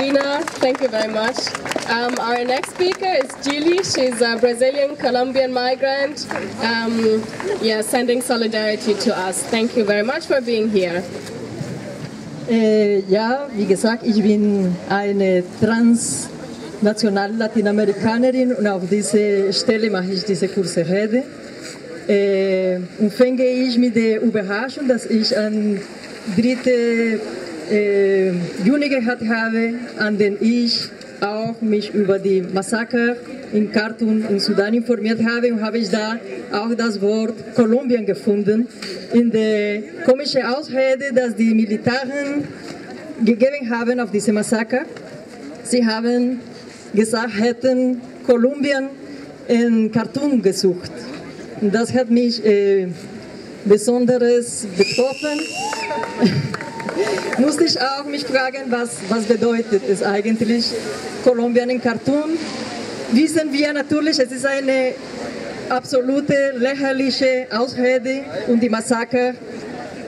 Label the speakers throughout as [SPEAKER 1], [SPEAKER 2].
[SPEAKER 1] Dina. Thank you very much. Um, our next speaker is Julie. She's a Brazilian Colombian migrant. Um, yeah, sending solidarity to us. Thank you very much for being here.
[SPEAKER 2] Äh, ja, wie gesagt, ich bin eine transnationale Lateinamerikanerin und auf dieser Stelle mache ich diese kurze Rede. Äh, und fange ich mit der Überraschung, dass ich am 3. Äh, Juni gehabt habe, an dem ich auch mich über die Massaker in Khartoum und Sudan informiert habe und habe ich da auch das Wort Kolumbien gefunden. In der komischen Ausrede, dass die Militären gegeben haben auf diese Massaker. Sie haben gesagt, hätten Kolumbien in Khartoum gesucht. Und das hat mich äh, besonders betroffen. Musste ich auch mich fragen, was, was bedeutet es eigentlich, Kolumbien in Khartoum? Wissen wir natürlich, es ist eine absolute lächerliche Ausrede, um die Massaker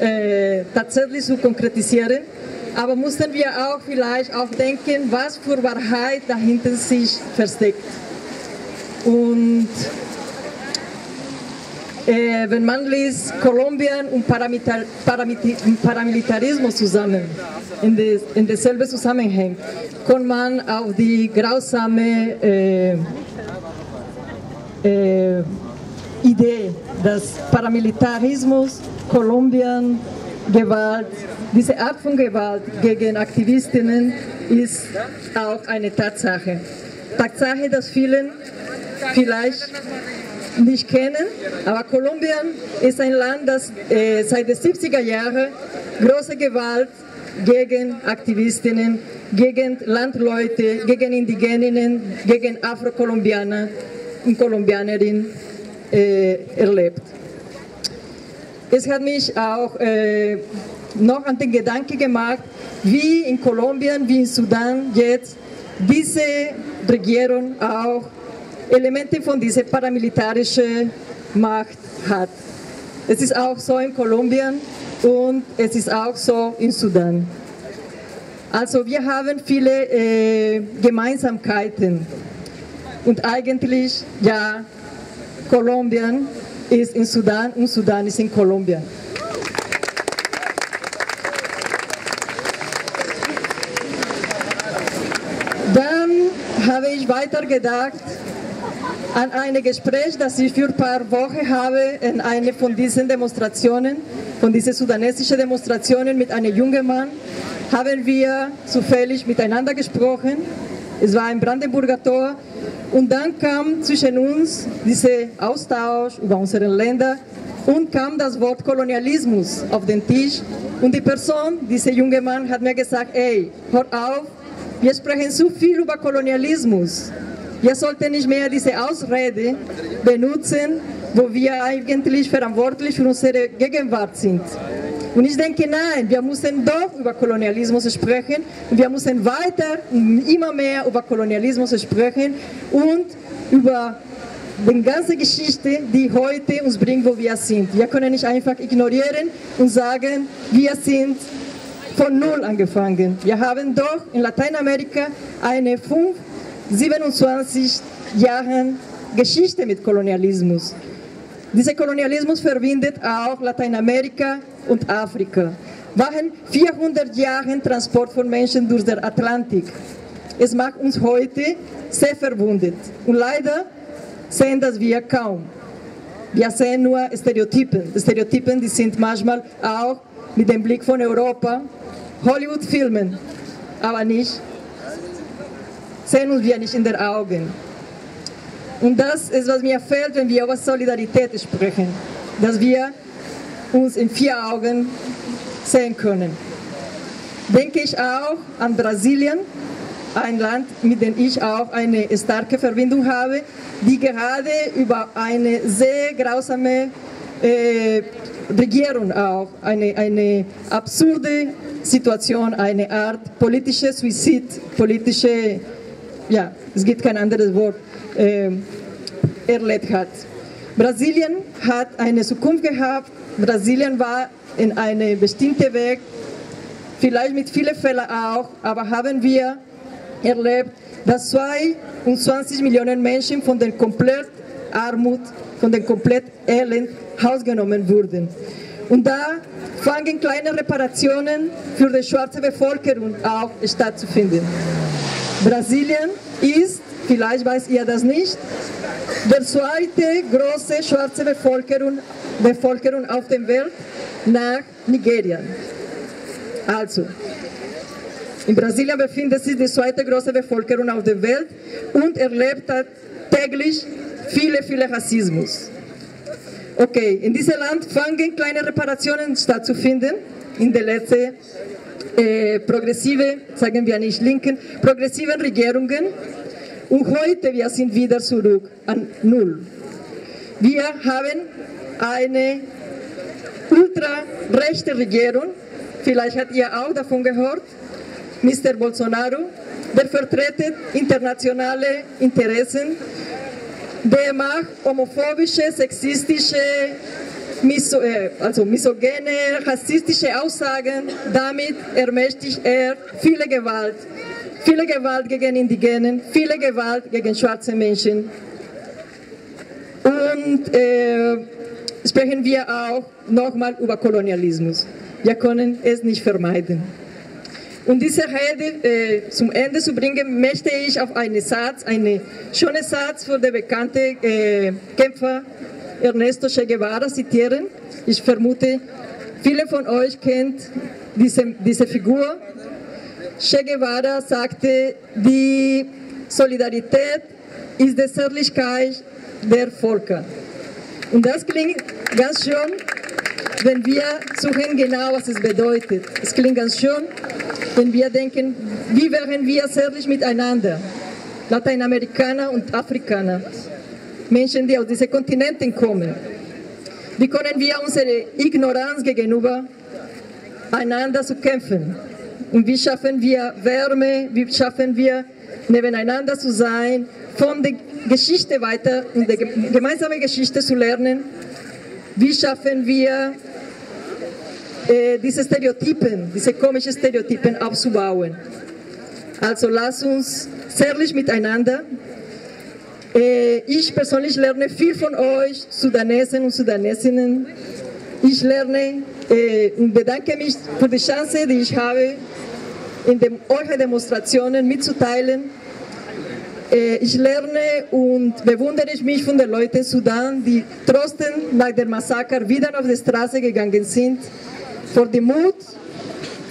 [SPEAKER 2] äh, tatsächlich zu konkretisieren. Aber mussten wir auch vielleicht auch denken, was für Wahrheit dahinter sich versteckt. Und äh, wenn man liest Kolumbien und Paramilitar Paramilitarismus zusammen, in, des, in derselben Zusammenhang, kann man auf die grausame äh, äh, Idee, dass Paramilitarismus, Kolumbien, Gewalt, diese Art von Gewalt gegen Aktivistinnen ist auch eine Tatsache. Tatsache, dass vielen vielleicht nicht kennen, aber Kolumbien ist ein Land, das äh, seit den 70er Jahren große Gewalt gegen Aktivistinnen, gegen Landleute, gegen Indigeninnen, gegen Afrokolumbianer und Kolumbianerinnen äh, erlebt. Es hat mich auch äh, noch an den Gedanken gemacht, wie in Kolumbien, wie in Sudan jetzt diese Regierung auch Elemente von dieser paramilitarischen Macht hat. Es ist auch so in Kolumbien und es ist auch so in Sudan. Also wir haben viele äh, Gemeinsamkeiten und eigentlich, ja, Kolumbien ist in Sudan und Sudan ist in Kolumbien. Dann habe ich weiter gedacht, an ein Gespräch, das ich für ein paar Wochen habe in einer von diesen Demonstrationen, von diesen sudanesischen Demonstrationen mit einem jungen Mann, haben wir zufällig miteinander gesprochen. Es war ein Brandenburger Tor und dann kam zwischen uns dieser Austausch über unsere Länder und kam das Wort Kolonialismus auf den Tisch und die Person, dieser junge Mann, hat mir gesagt, ey, hör auf, wir sprechen zu viel über Kolonialismus. Wir sollten nicht mehr diese Ausrede benutzen, wo wir eigentlich verantwortlich für unsere Gegenwart sind. Und ich denke, nein, wir müssen doch über Kolonialismus sprechen und wir müssen weiter immer mehr über Kolonialismus sprechen und über die ganze Geschichte, die heute uns bringt, wo wir sind. Wir können nicht einfach ignorieren und sagen, wir sind von Null angefangen. Wir haben doch in Lateinamerika eine 5 27 Jahren Geschichte mit Kolonialismus. Dieser Kolonialismus verbindet auch Lateinamerika und Afrika. Waren 400 Jahre Transport von Menschen durch den Atlantik. Es macht uns heute sehr verwundet. Und leider sehen das wir kaum. Wir sehen nur Stereotypen. Stereotypen, die sind manchmal auch mit dem Blick von Europa, Hollywood-Filmen, aber nicht sehen uns wir nicht in den Augen. Und das ist, was mir fehlt, wenn wir über Solidarität sprechen, dass wir uns in vier Augen sehen können. Denke ich auch an Brasilien, ein Land, mit dem ich auch eine starke Verbindung habe, die gerade über eine sehr grausame äh, Regierung auch, eine, eine absurde Situation, eine Art politische Suizid, politische ja, es gibt kein anderes Wort, äh, erlebt hat. Brasilien hat eine Zukunft gehabt. Brasilien war in einem bestimmten Weg, vielleicht mit vielen Fällen auch, aber haben wir erlebt, dass 22 Millionen Menschen von der komplett Armut, von der komplett Elend ausgenommen wurden. Und da fangen kleine Reparationen für die schwarze Bevölkerung auch stattzufinden. Brasilien ist, vielleicht weiß ihr das nicht, der zweite große schwarze Bevölkerung, Bevölkerung auf der Welt nach Nigeria. Also, in Brasilien befindet sich die zweite große Bevölkerung auf der Welt und erlebt täglich viele, viele Rassismus. Okay, in diesem Land fangen kleine Reparationen stattzufinden in den letzten äh, progressive, sagen wir nicht linken, progressiven Regierungen. Und heute wir sind wieder zurück an Null. Wir haben eine ultrarechte Regierung, vielleicht habt ihr auch davon gehört, Mr. Bolsonaro, der vertritt internationale Interessen, der macht homophobische, sexistische, miso, äh, also misogene, rassistische Aussagen. Damit ermächtigt er viele Gewalt, viele Gewalt gegen Indigenen, viele Gewalt gegen schwarze Menschen. Und äh, sprechen wir auch nochmal über Kolonialismus. Wir können es nicht vermeiden. Um diese Rede äh, zum Ende zu bringen, möchte ich auf einen Satz, einen schönen Satz von dem bekannten äh, Kämpfer Ernesto Che Guevara zitieren. Ich vermute, viele von euch kennt diese, diese Figur. Che Guevara sagte, die Solidarität ist die Zärtlichkeit der Völker. Und das klingt ganz schön, wenn wir suchen genau, was es bedeutet. Es klingt ganz schön, wenn wir denken, wie wären wir zärtlich miteinander, Lateinamerikaner und Afrikaner, Menschen, die aus diesen Kontinenten kommen. Wie können wir unsere Ignoranz gegenüber einander zu kämpfen? Und wie schaffen wir Wärme, wie schaffen wir nebeneinander zu sein, von der Geschichte weiter und der gemeinsamen Geschichte zu lernen? Wie schaffen wir äh, diese Stereotypen, diese komischen Stereotypen abzubauen. Also lass uns zärtlich miteinander. Äh, ich persönlich lerne viel von euch, Sudanesen und Sudanesinnen. Ich lerne äh, und bedanke mich für die Chance, die ich habe, in dem, eure Demonstrationen mitzuteilen. Äh, ich lerne und bewundere ich mich von den Leuten in Sudan, die trotzdem nach dem Massaker wieder auf die Straße gegangen sind für den Mut,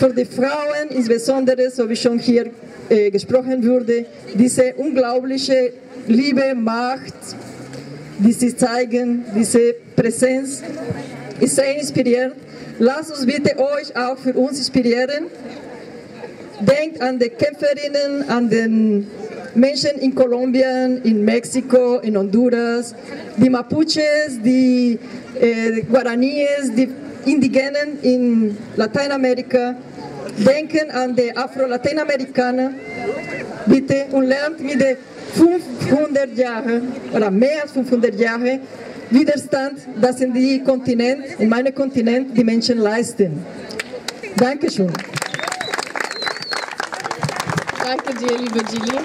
[SPEAKER 2] für die Frauen insbesondere, so wie schon hier äh, gesprochen wurde, diese unglaubliche Liebe, Macht, die sie zeigen, diese Präsenz, ist sehr inspirierend. Lasst uns bitte euch auch für uns inspirieren. Denkt an die Kämpferinnen, an den Menschen in Kolumbien, in Mexiko, in Honduras, die Mapuches, die äh, Guaraníes, die Indigenen in Lateinamerika, denken an die Afro-Lateinamerikaner, bitte, und lernt mit den 500 Jahren oder mehr als 500 Jahren Widerstand, das in die Kontinent, in meinem Kontinent die Menschen leisten. Dankeschön.
[SPEAKER 1] Danke dir, liebe Gilly.